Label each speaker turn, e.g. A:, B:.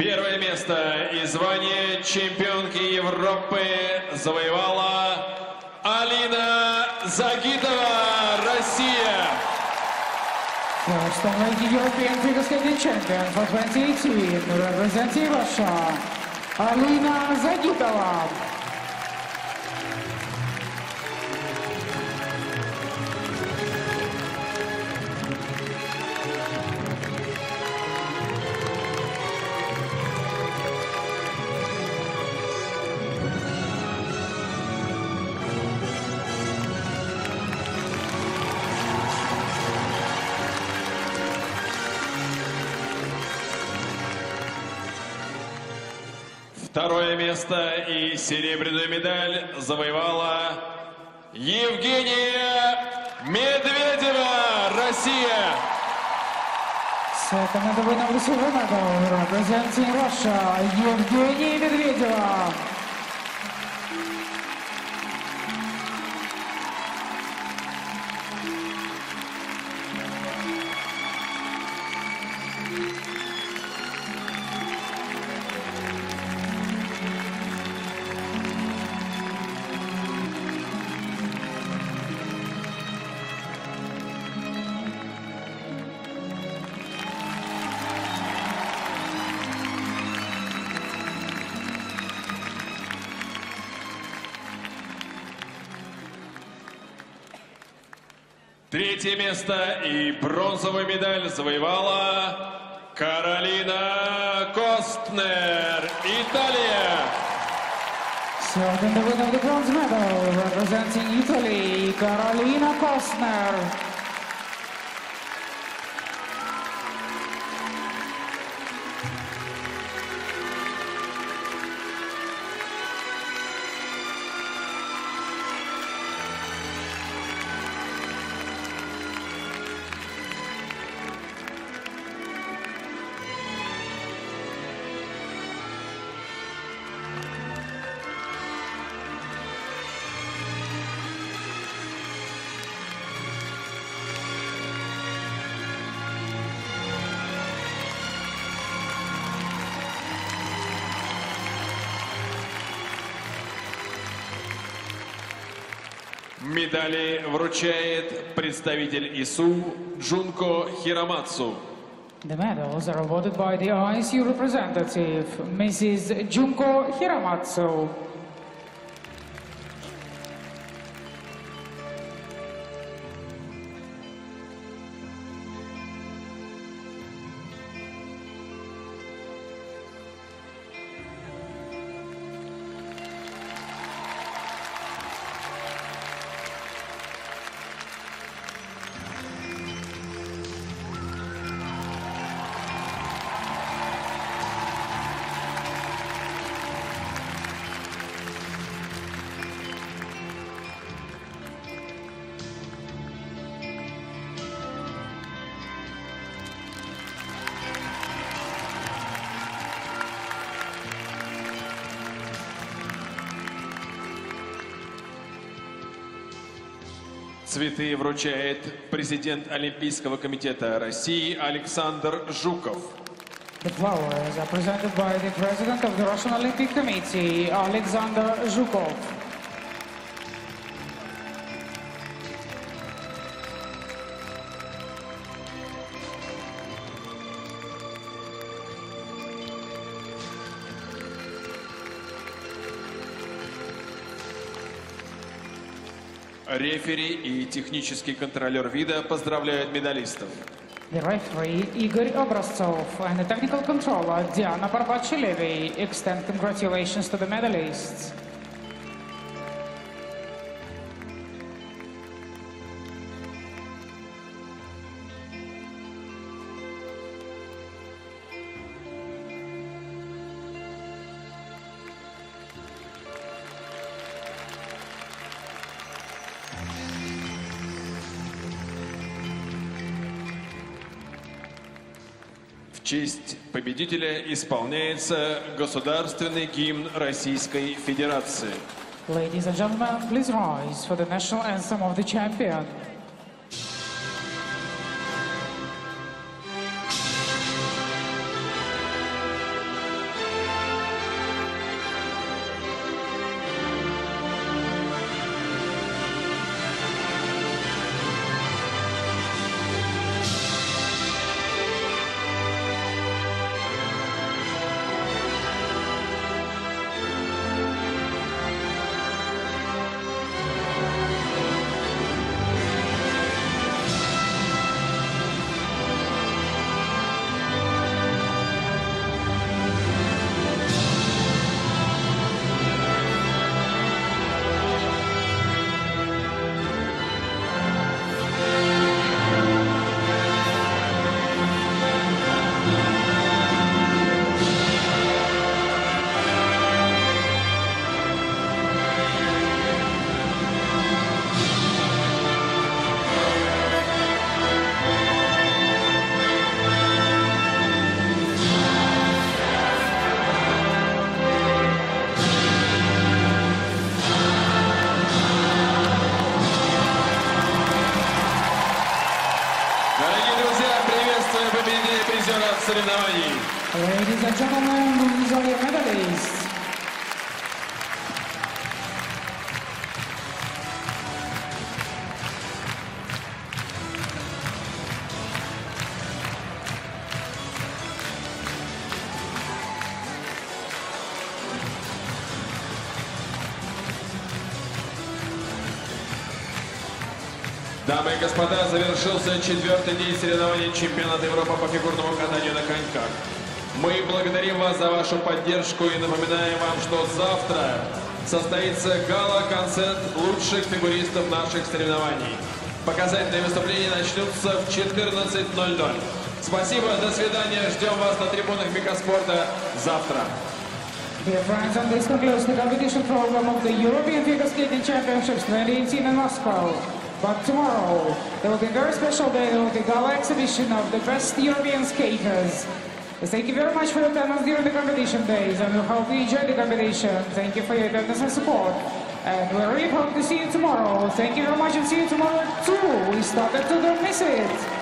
A: Первое место и звание чемпионки Европы завоевала Алина Загитова, Россия.
B: First ranking European figure skating champion for 2018, representing Russia, Alina Zagitova.
A: Второе место и серебряную медаль завоевала Евгения Медведева, Россия.
B: Second and the winner of the
A: Третье место и бронзовую медаль завоевала Каролина Костнер, Италия.
B: Third and the winner of the bronze medal, representing Italy, Carolina Kostner.
A: Медали вручает представитель ИСУ Джунко Хиромацу.
B: The medals are awarded by the ISU representative, Mrs. Junko Hiramatsu.
A: Цветы вручает президент Олимпийского комитета России Александр Жуков.
B: The flowers are presented by the president of the Russian Olympic Committee, Alexander Zhukov.
A: Рефери и технический контролер вида поздравляют медалистов.
B: The referee, Igor Obraztsov, and the technical controller, Diana Barbachilevy, extend congratulations to the medalists.
A: Честь победителя исполняется государственный гимн Российской Федерации.
B: Ladies and gentlemen, please rise for the national anthem of the champion. Ladies and gentlemen, these are your medalists.
A: Дамы и господа, завершился четвертый день соревнований чемпионата Европы по фигурному катанию на коньках. Мы благодарим вас за вашу поддержку и напоминаем вам, что завтра состоится гала-концерт лучших фигуристов наших соревнований. Показательные выступления начнутся в 14.00. Спасибо, до свидания, ждем вас на трибунах Микоспорта завтра.
B: Dear friends, and this concludes the competition program of the European Figure Skating Championships 2018 in Moscow. But tomorrow, there will be a very special day with the gala exhibition of the best European skaters. Thank you very much for your attendance during the competition days, and we hope you enjoyed the competition. Thank you for your attendance and support. And we really hope to see you tomorrow. Thank you very much, and see you tomorrow too. We started to don't miss it.